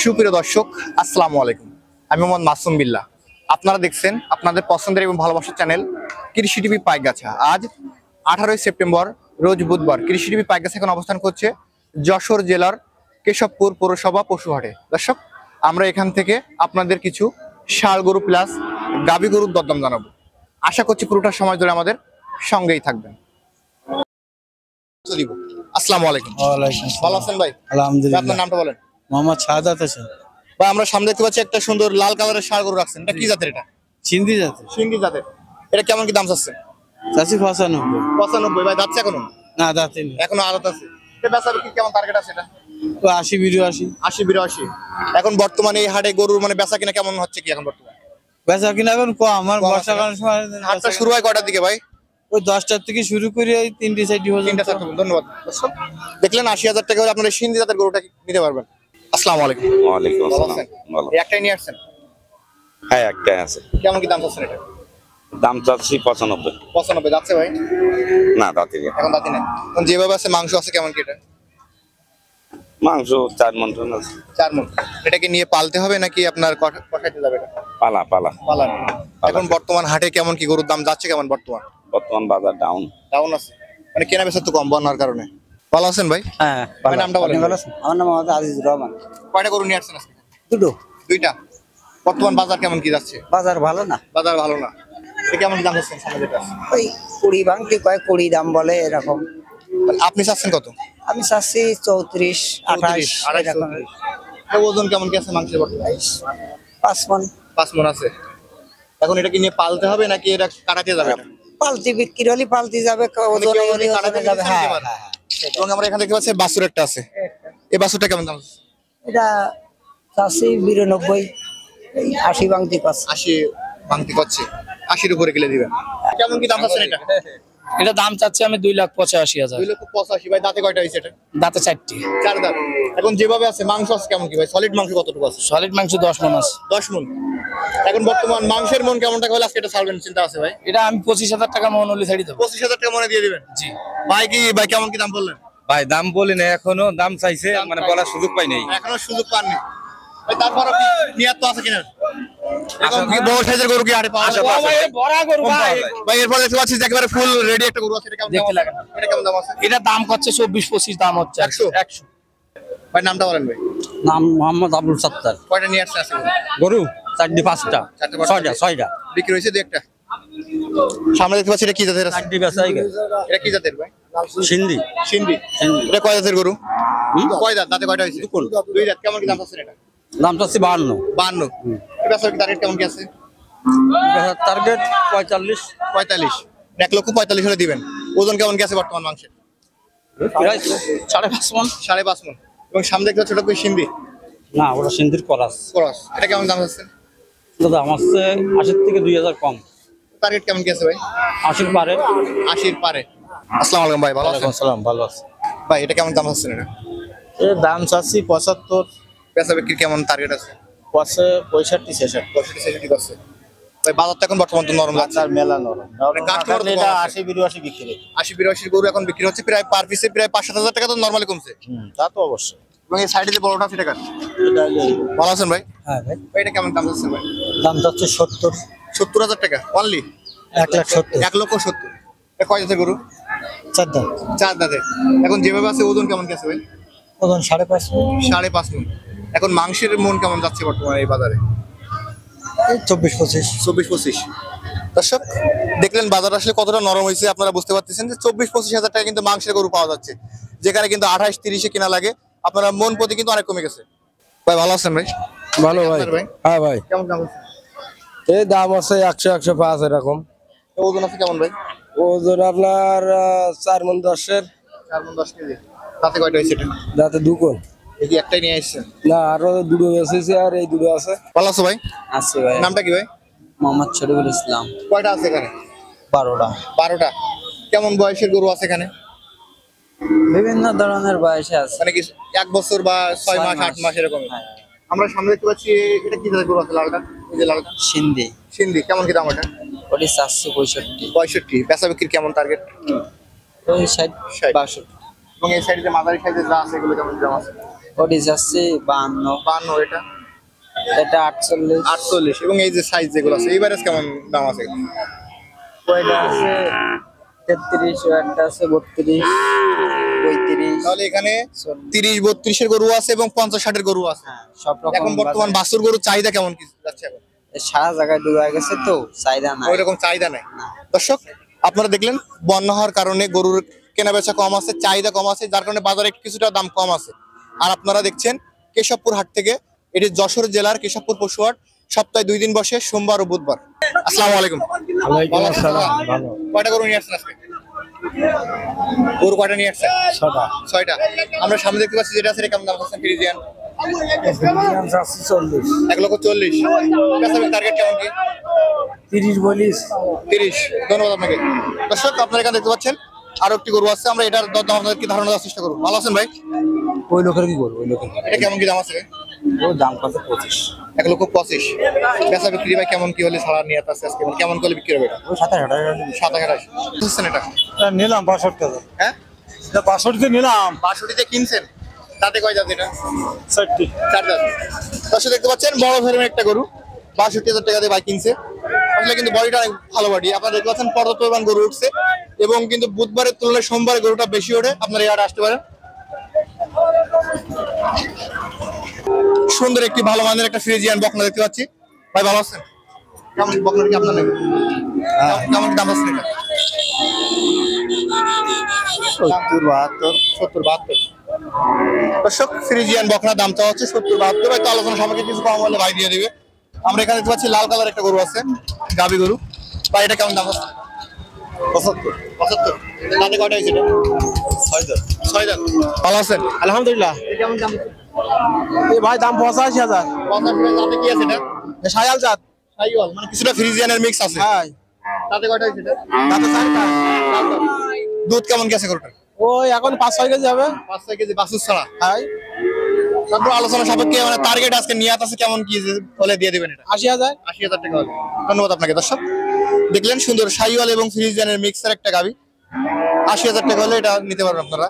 সুপ্রিয় দর্শক আসসালামু আলাইকুম। আমি মোহাম্মদ মাসুম বিল্লাহ। আপনারা দেখছেন আপনাদের পছন্দের এবং ভালোবাসার চ্যানেল কৃষি টিভি পাইকগাছা। আজ আঠারোই সেপ্টেম্বর রোজ বুধবার। কৃষি টিভি পাইকগাছা এখন অবস্থান করছে যশোর জেলার কেশবপুর পৌরসভা পশুহাটে। দর্শক আমরা এখান থেকে আপনাদের কিছু ষাড় গরু প্লাস গাবি গরুর দরদাম জানাব। আশা করছি পুরোটা সময় ধরে আমাদের সঙ্গেই থাকবেন। আসসালামু আলাইকুম। ভালো। আছেন ভাই ভাই, আলহামদুলিল্লাহ। আপনার নামটা বলেন। মোহাম্মদ শাহাদাত হোসেন ভাই আমরা সামনে দেখতে পাচ্ছি একটা সুন্দর লাল কালারের ষাঁড় গরু রাখছেন। এটা কি জাতের এটা? চিন্দি যাতে সিন্ধি জাতের। এটা কেমন কি দাম চাচ্ছে? চাষি পঁচানব্বই। পঁচানব্বই। ভাই যাচ্ছে এখনও? না নেই। এখনও আড়ত আছে এটা বেচা কেমন টার্গেট আছে এটা? আশি বিরাশি। আশি বিরাশি। এখন বর্তমানে এই হাটে গরুর মানে বেচা কিনা কেমন হচ্ছে কি এখন বর্তমানে? বেচা কিনা এখন কম। আমার বর্ষাকালের সময় হাটটা শুরু হয় কয়টার দিকে ভাই? ওই দশটার থেকে শুরু করে ওই তিনটে তিনটা ধন্যবাদ। দেখলেন আশি হাজার টাকা হলে আপনার সিন্ধি জাতের গরুটা নিতে পারবেন? আসসালামু আলাইকুম। ওয়ালাইকুম আসসালাম। ভালো। একটাই নিয়ে আসছেন? হ্যাঁ একটাই আছে। কেমন কি দাম চাচ্ছেন এটা? দাম চাচ্ছি পঁচানব্বই। পঁচানব্বই যাচ্ছে ভাই? না দাঁতে। এখন দাঁতি নেই। এখন যেভাবে আছে মাংস আছে কেমন কি এটা? মাংস চার মন টন আছে। চার মন। এটাকে নিয়ে পালতে হবে নাকি আপনার কষা- কষাইতে যাবে এটা? পালা পালা। পালান এখন বর্তমান হাটে কেমন কি গরুর দাম যাচ্ছে কেমন বর্তমান? বর্তমান বাজার ডাউন ডাউন আছে। মানে কেনা বেচা তো কম বন্যার কারণে। ভালো আছেন ভাই? হ্যাঁ নামটা বলেন। আমার নাম মোহাম্মদ আজিজুর রহমান। কয়টা গরু নিয়ে আসছেন আজকে? দুটো। দুইটা? বর্তমান বাজার কেমন কি যাচ্ছে? বাজার ভালো না। বাজার ভালো না। কেমন দাম হচ্ছেন সামনে যেটা? ওই কুড়ি ভাঙটি কয় কুড়ি দাম বলে এরকম। আপনি চাচ্ছেন কত? আমি চাচ্ছি চৌত্রিশ আঠাশ ওজন কেমন কি আছে মাংসের বর্তমানে? পাঁচ মন। পাঁচ মন আছে। এখন এটা কি নিয়ে পালতে হবে নাকি এটা কাটাতে যাবে? পালতি বিক্রি হলে পালতি যাবে মানে ওজনে কাটাতে যাবে। হ্যাঁ। এবং আমরা এখানে দেখতে পাচ্ছি বাসুর একটা আছে। এই বাসুরটা কেমন দাম? আছে? এটা চাষি বিরানব্বই আশি বাংতি পাঁচ আশি বাংতি করছে আশির উপরে গেলে দিবেন। কেমন কি দাম আছে এটা? এটা দাম চাচ্ছি আমি দুই লাখ পঁচাশি হাজার। দুই লক্ষ পঁচাশি ভাই দাঁতে কয়টা হয়েছে এটা? দাঁতে চারটি। চার দাঁত। এখন যেভাবে আছে মাংস আছে কেমন কি ভাই? সলিড মাংস কতটুকু আছে? সলিড মাংস দশ মন আছে। দশ মন এখন বর্তমান মাংসের মন কেমন টাকা হলে আজকে এটা ছাড়বেন চিন্তা আছে ভাই? এটা আমি পঁচিশ হাজার টাকা মন হলে ছাড়ি দেবো। পঁচিশ হাজার টাকা মনে দিয়ে দিবেন? জি। ভাই কি ভাই কেমন কি দাম বললেন? ভাই দাম বলি না এখনও দাম চাইছে মানে বলার সুযোগ পাই নাই। এখনও সুযোগ পাননি। কি নিয়াত তো আছে কিনা? বড় সাইজের গরু কি হাটে পাওয়া যায়? বড়া গরু ভাই ভাই এরপর দেখতে পাচ্ছি একেবারে ফুল রেডি একটা গরু আছে এটা কেমন দাম দেখতে লাগে এটা কেমন দাম আছে? এটা দাম করছে চব্বিশ পঁচিশ দাম হচ্ছে একশো? একশো। ভাই নামটা বলেন ভাই। নাম মোহাম্মদ আবুল সত্তার। কয়টা নিয়ে আসছে আছে গরু? চারটি পাঁচটা। ছয়টা ছয়টা। বিক্রি হয়েছে দু একটা? সামনে দেখতে পাচ্ছি এটা কি জাতের আছে? এটা কি জাতের ভাই? সিন্ধি। সিন্ধি। এটা কয় জাতের গরু? কয় দাঁত? দাঁতে কয়টা হয়েছে? দুই দাঁত। কেমন কি দাম আছে এটা দাম চাচ্ছি বাহান্ন। বাহান্ন। বেচার টার্গেট কেমন কি আছে? টার্গেট পঁয়তাল্লিশ। পঁয়তাল্লিশ। এক লক্ষ পঁয়তাল্লিশ হলে দিবেন। ওজন কেমন কি আছে বর্তমান মাংসের? প্রায় সাড়ে পাঁচ মন। সাড়ে পাঁচ মন। এবং সামনে দেখতে ওটা সিন্ধি? না ওটা সিন্ধির করাস। ক্রস। এটা কেমন দাম আছে? দাদা আমার হচ্ছে আশির থেকে দুই হাজার কম। টার্গেট কেমন কি আছে ভাই? আশির পারে। আশির পারে। আসসালামু আলাইকুম ভাই ভালো আছেন? ভালো আছে। ভাই এটা কেমন দাম এটা? এর দাম চাচ্ছি পঁচাত্তর। বেচা বিক্রি কেমন টার্গেট আছে? পাশে পঁয়ষট্টি ছেষট্টি। পঁয়ষট্টি ছেষট্টি করছে। ভাই বাজার এখন বর্তমান তো নরম যাচ্ছে আর মেলা নরম। মানে কাস্টমার বিক্রি। গরু এখন বিক্রি হচ্ছে প্রায় পার পিসে প্রায় পাঁচ সাত হাজার টাকা তো নর্মালি কমছে। তা তো অবশ্যই। এবং এই সাইডে যে বড়টা সেটা কার? ভালো আছেন ভাই? হ্যাঁ ভাই। এটা কেমন দাম যাচ্ছে ভাই? দাম চাচ্ছে সত্তর। সত্তর হাজার টাকা অনলি লাখ লক্ষ সত্তর। এটা কয় জাতের গরু? চার দাম চার দাঁতে এখন যেভাবে আছে ওজন কেমন গেছে ভাই? ওজন সাড়ে পাঁচ। সাড়ে পাঁচ মন এখন মাংসের মন কেমন যাচ্ছে বর্তমানে এই বাজারে? চব্বিশ পঁচিশ। চব্বিশ পঁচিশ। দর্শক দেখলেন বাজার আসলে কতটা নরম হয়েছে আপনারা বুঝতে পারতেছেন যে চব্বিশ পঁচিশ হাজার টাকা কিন্তু মাংসের গরু পাওয়া যাচ্ছে। যেখানে কিন্তু আঠাশ তিরিশে কেনা লাগে আপনারা মন প্রতি কিন্তু অনেক কমে গেছে। ভাই ভালো আছেন ভাই? ভালো ভাই। ভাই? হ্যাঁ ভাই। কেমন দাম আছে? এই দাম আছে একশো একশো পাঁচ এরকম। ওজন আছে কেমন ভাই? ওজন আপনার চার মন দশের। চার মন দশ কেজি। তাতে কয়টা হয়েছে এটা? যাতে দুকোন এই একটাই নিয়ে আসছেন? না আরও দুটো এসেছে আর এই দুটো আছে। ভালো আছো ভাই? আছে ভাই। নামটা কি ভাই? মোহাম্মদ শরীফুল ইসলাম। কয়টা আছে এখানে? বারোটা। বারোটা। কেমন বয়সের গরু আছে এখানে? বিভিন্ন ধরনের বয়সে আছে। মানে কি এক বছর বা ছয় মাস। আট মাস। এরকম? হ্যাঁ। আমরা সামনে দেখতে পাচ্ছি এটা কি জাতের গরু আছে লালটা? এই যে লালটা। সিন্ধি। সিন্ধি। কেমন কি দাম ওটা? ওটি চারশো পঁয়ষট্টি। পঁয়ষট্টি। বেচা বিক্রির কেমন টার্গেট ওই ষাট ষাট। বাষট্টি। এবং এই সাইডে মাদারি সাইজের যা আছে এগুলো কেমন দাম আছে? ওটি যাচ্ছে বান্ন এটা? এটা আটচল্লিশ। আটচল্লিশ। এবং এই যে সাইজ যেগুলো আছে ভাইরাস কেমন দাম আছে? ওইটা আছে তেত্রিশ একটা আছে বত্রিশ পঁয়ত্রিশ। তাহলে এখানে তিরিশ বত্রিশের গরু আছে এবং পঞ্চাশ ষাটের গরু আছে। সব রকম এখন বর্তমান চাহিদা কেমন কি যাচ্ছে এখন? সারা জায়গায় ডুবে গেছে তো চাহিদা নাই। ওই চাহিদা নাই। দর্শক আপনারা দেখলেন বন্যা হওয়ার কারণে গরুর কেনা বেচা কম আছে চাহিদা কম আছে যার কারণে বাজারে কিছুটা দাম কম আছে। আর আপনারা দেখছেন কেশবপুর হাট থেকে। এটি যশোর জেলার কেশবপুর পশু হাট। সপ্তাহে দুই দিন বসে সোমবার ও বুধবার। আসসালামু আলাইকুম? কয়টা গরু নিয়ে আসছেন আজকে? গরু কয়টা নিয়ে আসছেন? ছয়টা। আমরা সামনে দেখতে পাচ্ছি যেটা আছে কেমন দাম আছে ফ্রিজিয়ান? চল্লিশ। এক লক্ষ চল্লিশ। টার্গেট কেমন কি? তিরিশ বলিস তিরিশ। ধন্যবাদ আপনাকে। দর্শক আপনারা এখানে দেখতে পাচ্ছেন আরও একটি গরু আছে। আমরা এটার দরদাম আপনাদেরকে ধারণা দেওয়ার চেষ্টা করব। ভালো আছেন ভাই? ওই লোকের কি করব ওই লোকের এটা কেমন কি দাম আছে? ওর দাম কত পঁচিশ। এক লক্ষ পঁচিশ। বেচা বিক্রি ভাই কেমন কি হলে ছাড়া নিয়ে আসছে আজকে? কেমন করলে বিক্রি হবে ওই সাতাশ আঠাশ সাত হাজার আশি বুঝছেন এটা? নিলাম বাষট্টি হাজার। হ্যাঁ? বাষট্টিতে নিলাম। বাষট্টিতে কিনছেন? তাতে কয় যাবে এটা? ষাটটি। চার দাঁত দর্শক দেখতে পাচ্ছেন বড় ধরনের একটা গরু। বাষট্টি হাজার টাকা দিয়ে বাইক কিনছে। আসলে কিন্তু বডিটা অনেক ভালো বডি। আপনারা দেখতে পাচ্ছেন পর্যাপ্ত পরিমাণ গরু উঠছে। এবং কিন্তু বুধবারের তুলনায় সোমবারে গরুটা বেশি ওঠে। আপনারা এই আসতে পারেন। সুন্দর একটি ভালো মানের একটা ফ্রিজিয়ান বকনা দেখতে পাচ্ছি। ভাই ভালো আছেন? কেমন কি আপনার নাকি? কেমন দাম আছে এটা? সত্তর বাহাত্তর। সত্তর বাহাত্তর। দর্শক ফ্রিজিয়ান বকনা দামটা হচ্ছে সত্তর বাহাত্তর। হয়তো আলোচনা সবাইকে কিছু কম হলে ভাই দিয়ে দিবে। আমরা এখানে দেখতে পাচ্ছি লাল কালার একটা গরু আছে গাবি গরু। ভাই এটা কেমন দাম আছে? পঁচাত্তর। পঁচাত্তর। তাতে কয়টা হয়েছে ভালো আছেন? আলহামদুলিল্লাহ। কেমন দাম ভাই দাম পঁচাশি হাজার। পঁচাত্তর তাতে কি আছে এটা? সায়াল জাত। মানে কিছুটা ফ্রিজিয়ানের মিক্স আছে। হ্যাঁ। তাতে কয়টা হয়েছে এটা? তাতে চারটা। দুধ কেমন গেছে গরুটার? ওই এখন পাঁচ ছয় কেজি হবে। পাঁচ ছয় কেজি বাসুর ছাড়া? হ্যাঁ তারপর আলোচনা সাপেক্ষে মানে টার্গেট আজকে নিয়াত আছে কেমন কি হলে দিয়ে দিবেন এটা? আশি হাজার। আশি হাজার টাকা হলে ধন্যবাদ আপনাকে দর্শক। দেখলেন সুন্দর সাইওয়াল এবং ফ্রিজিয়ানের মিক্সার একটা গাবি। আশি হাজার টাকা হলে এটা নিতে পারবেন আপনারা।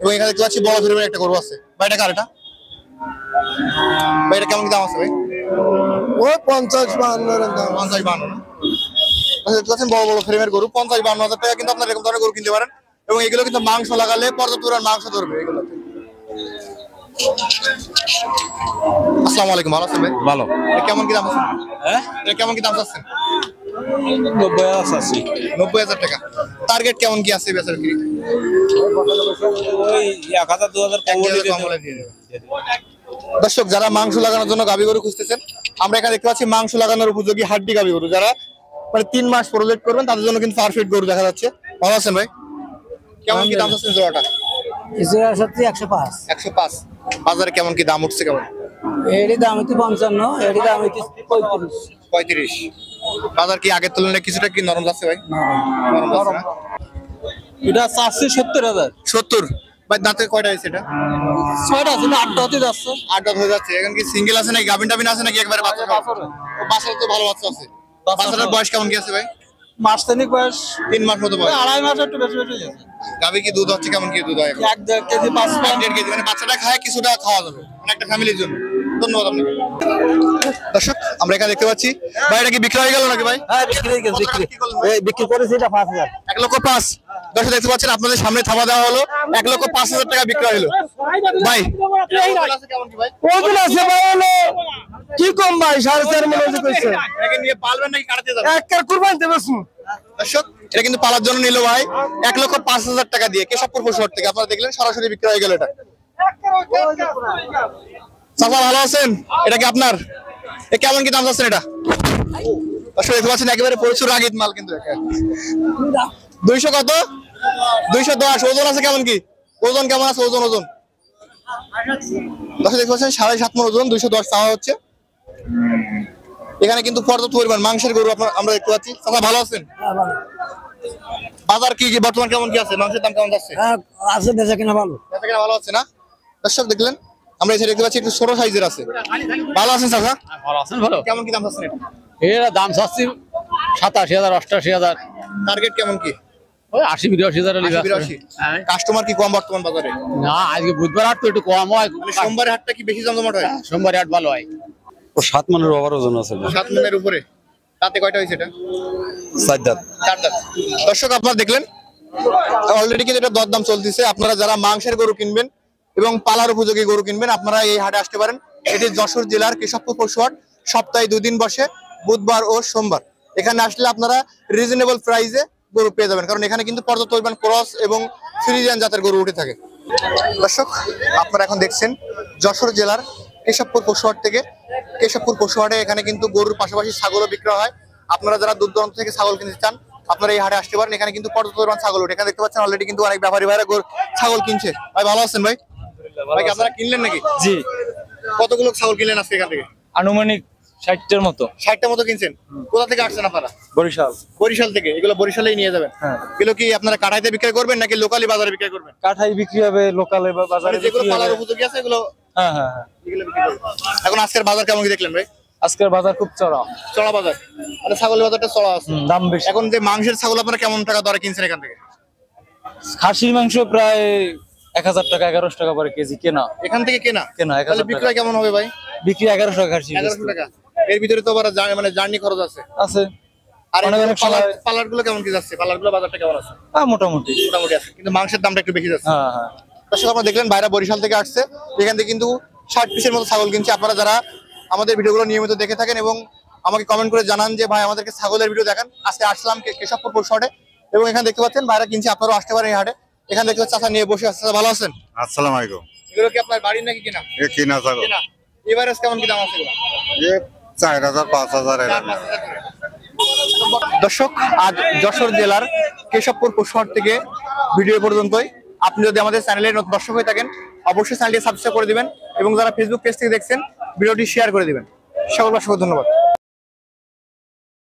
এবং এখানে দেখতে পাচ্ছি বড় ফিল্মের একটা গরু আছে। ভাই এটা কার এটা? ভাই এটা কেমন কি দাম আছে ভাই? ওই পঞ্চাশ বাহান্ন পঞ্চাশ আচ্ছা, দেখতে পাচ্ছেন বড় বড় ফ্রেমের গরু। পঞ্চাশ বান্ন হাজার টাকা কিন্তু আপনার এরকম ধরনের গরু কিনতে পারেন। এবং এগুলো কিন্তু মাংস লাগালে পর্যাপ্ত মাংস ধরবে এগুলোতে। আসসালামু আলাইকুম ভালো আছেন ভাই? ভালো। কেমন কি দাম আছে? এটা কেমন কি দাম চাচ্ছেন? নব্বই আশি নব্বই হাজার টাকা। টার্গেট কেমন কি আছে বেচার কি ওই এক হাজার দু হাজার দর্শক যারা মাংস লাগানোর জন্য গাবি গরু খুঁজতেছেন আমরা এখানে দেখতে পাচ্ছি মাংস লাগানোর উপযোগী হাড্ডি গাবি গরু। যারা মানে তিন মাস প্রজেক্ট করবেন তাদের জন্য কিন্তু পারফেক্ট গরু দেখা যাচ্ছে। ভালো আছেন ভাই? কেমন কি দাম চাচ্ছেন জোড়াটা? একশো পাঁচ। একশো পাঁচ। বাজারে কেমন কি দাম উঠছে কেমন? এরই দাম হচ্ছে পঞ্চান্ন এরই দাম হচ্ছে পঁয়ত্রিশ। পঁয়ত্রিশ। বাজার কি আগের তুলনায় কিছুটা কি নরম যাচ্ছে ভাই? নরম এটা চারশো সত্তর হাজার। সত্তর? ভাই দাঁতে কয়টা হয়েছে এটা? ছয়টা আছে না আটটা হতে যাচ্ছে। আট দাঁত হয়ে যাচ্ছে। এখন কি সিঙ্গেল আছে নাকি? গাভিন টাভিন আছে নাকি একবারে বাচ্চা ও বাচ্চার তো ভালো বাচ্চা আছে। বাচ্চাটার বয়স কেমন কি আছে ভাই? মাস তিনিক বয়স। তিন মাস মতো বয়স। আড়াই মাস একটু বেশি বেশি যাচ্ছে গাভি কি দুধ হচ্ছে? কেমন কি দুধ হয় এক দেড় কেজি পাঁচ এক দেড় কেজি। মানে বাচ্চাটা খায় কিছুটা খাওয়া যাবে। মানে একটা ফ্যামিলির জন্য। ধন্যবাদ আপনাকে। দর্শক আমরা এখানে দেখতে পাচ্ছি। ভাই এটা কি বিক্রি হয়ে গেল নাকি ভাই? হ্যাঁ বিক্রি হয়ে গেছে করেছি এটা লক্ষ পাঁচ। দর্শক দেখতে পাচ্ছেন আপনাদের সামনে থাবা দেওয়া হলো। এক লক্ষ পাঁচ হাজার টাকা বিক্রি হলো। ভাই কি ওজন আছে ভাই হলো কি কম ভাই সাড়ে চার হচ্ছে কইছে। এটাকে নিয়ে পালবেন নাকি কাটাতে যাবেন? এক কার কুরবানি দর্শক এটা কিন্তু পালার জন্য নিল ভাই। এক লক্ষ পাঁচ হাজার টাকা দিয়ে কেশবপুর পশুহাট থেকে আপনারা দেখলেন সরাসরি বিক্রি হয়ে গেল এটা। চাচা ভালো আছেন? এটা কি আপনার? এ কেমন কি দাম যাচ্ছেন এটা? দর্শক দেখতে পাচ্ছেন একেবারে প্রচুর মাল কিন্তু দুইশো কত? দুইশো দশ। ওজন আছে কেমন কি? ওজন কেমন আছে? ওজন ওজন। দর্শক দেখতে পাচ্ছেন সাড়ে সাত মন ওজন দুইশো দশ চাওয়া হচ্ছে। এখানে কিন্তু পর্যাপ্ত পরিমাণ মাংসের গরু আমরা দেখতে পাচ্ছি। চাচা ভালো আছেন? বাজার কি বর্তমান কেমন কি আছে? মাংসের দাম কেমন যাচ্ছে? হ্যাঁ আছে বেচা কিনা ভালো। বেচা কেনা ভালো আছে না? দর্শক দেখলেন আমরা এসে দেখতে পাচ্ছি একটু ছোট সাইজের আছে। ভালো আছেন চাচা? ভালো আছেন ভালো? কেমন কি দাম যাচ্ছে এরা দাম চাচ্ছি সাতাশি হাজার অষ্টাশি হাজার। টার্গেট কেমন কি? ওই আশি বিরাশি হাজার। বিরাশি। হ্যাঁ। কাস্টমার কি কম বর্তমান বাজারে? না আজকে বুধবার হাট তো একটু কম হয়। মানে সোমবারে হাটটা কি বেশি জমজমাট হয়? সোমবার হাট ভালো হয়। ও সাত মনের ওভার ওজন আছে। সাত মনের উপরে। তাতে কয়টা হয়েছে এটা? চার দাঁত। চার দাঁত। দর্শক আপনারা দেখলেন অলরেডি কিন্তু এটা দরদাম চলতেছে। আপনারা যারা মাংসের গরু কিনবেন এবং পালার উপযোগী গরু কিনবেন। আপনারা এই হাটে আসতে পারেন। এটি যশোর জেলার কেশবপুর পশু হাট সপ্তাহে দুদিন বসে, বুধবার ও সোমবার। এখানে আসলে আপনারা রিজনেবল প্রাইসে গরু পেয়ে যাবেন। কারণ এখানে কিন্তু পর্যাপ্ত পরিমাণ ক্রস এবং ফ্রিজিয়ান জাতের গরু উঠে থাকে। দর্শক, আপনারা এখন দেখছেন যশোর জেলার কেশবপুর পশুহাট থেকে। কেশবপুর পশুহাটে এখানে কিন্তু গরুর পাশাপাশি ছাগলও বিক্রয় হয়। আপনারা যারা দূর দূরান্ত থেকে ছাগল কিনতে চান, আপনারা এই হাটে আসতে পারেন। এখানে কিন্তু পর্যাপ্ত পরিমাণ ছাগল ওঠে। এখানে দেখতে পাচ্ছেন অলরেডি কিন্তু অনেক ব্যাপারী ভাইরা ছাগল কিনছে। ভাই, ভালো আছেন ভাই? ভাই আপনারা কিনলেন নাকি? জি। কতগুলো ছাগল কিনলেন আজকে এখান থেকে? আনুমানিক ষাটটার মতো। ষাটটা মতো কিনছেন? কোথা থেকে আসছেন আপনারা? বরিশাল। বরিশাল থেকে। এগুলো বরিশালেই নিয়ে যাবেন। হ্যাঁ। এগুলো কি আপনারা কাঠাইতে বিক্রয় করবেন নাকি লোকালি বাজারে বিক্রয় করবেন? কাঠাই বিক্রি হবে লোকালে বা মানে বাজারে যেগুলো পালার উপযোগী আছে এগুলো হ্যাঁ হ্যাঁ হ্যাঁ। এখন আজকের বাজার কেমন দেখলেন ভাই? আজকের বাজার খুব চড়া। চড়া বাজার। মানে ছাগলের বাজারটা চড়া আছে। দাম বেশি। এখন যে মাংসের ছাগল আপনারা কেমন টাকা দরে কিনছেন এখান থেকে? খাসির মাংস প্রায় এক হাজার টাকা এগারোশো টাকা পরে কেজি কেনা। এখান থেকে কেনা? কেনা এক হাজার বিক্রয় কেমন হবে ভাই? বিক্রি এগারোশো টাকা এগারোশো টাকা। এর ভিতরে তো আবার মানে জার্নি খরচ আছে। আছে। আর অনেক অনেক সময়- পালারগুলো কেমন কি যাচ্ছে? পালারগুলো বাজারটা কেমন আছে? হ্যাঁ মোটামুটি। মোটামুটি আছে কিন্তু মাংসের দামটা একটু বেশি যাচ্ছে। হ্যাঁ হ্যাঁ। দর্শক আপনারা দেখলেন বাইরে বরিশাল থেকে আসছে। এখান থেকে কিন্তু ষাট পিসের মতো ছাগল কিনছে। আপনারা যারা আমাদের ভিডিওগুলো নিয়মিত দেখে থাকেন এবং আমাকে কমেন্ট করে জানান যে ভাই আমাদেরকে ছাগলের ভিডিও দেখান। আজকে আসলাম কে- কেশবপুর পৌরসভাটে এবং এখানে দেখতে পাচ্ছেন বাইরে কিনছে আপনারাও আসতে পারেন এই হাটে। এখানে দেখতে চাচা নিয়ে বসে আছে। ভালো আছেন? আসসালামু আলাইকুম। এগুলো কি আপনার বাড়ির নাকি কিনা? এ কিনা ছাগল। কিনা। এভারেজ কেমন কি দাম আছে এগুলো? এ চার হাজার পাঁচ হাজার দর্শক আজ যশোর জেলার কেশবপুর পশুহাট থেকে ভিডিও পর্যন্তই। আপনি যদি আমাদের চ্যানেলে নতুন দর্শক হয়ে থাকেন অবশ্যই চ্যানেলটি সাবস্ক্রাইব করে দিবেন এবং যারা ফেসবুক পেজ থেকে দেখছেন ভিডিওটি শেয়ার করে দিবেন। সকল অসংখ্য ধন্যবাদ।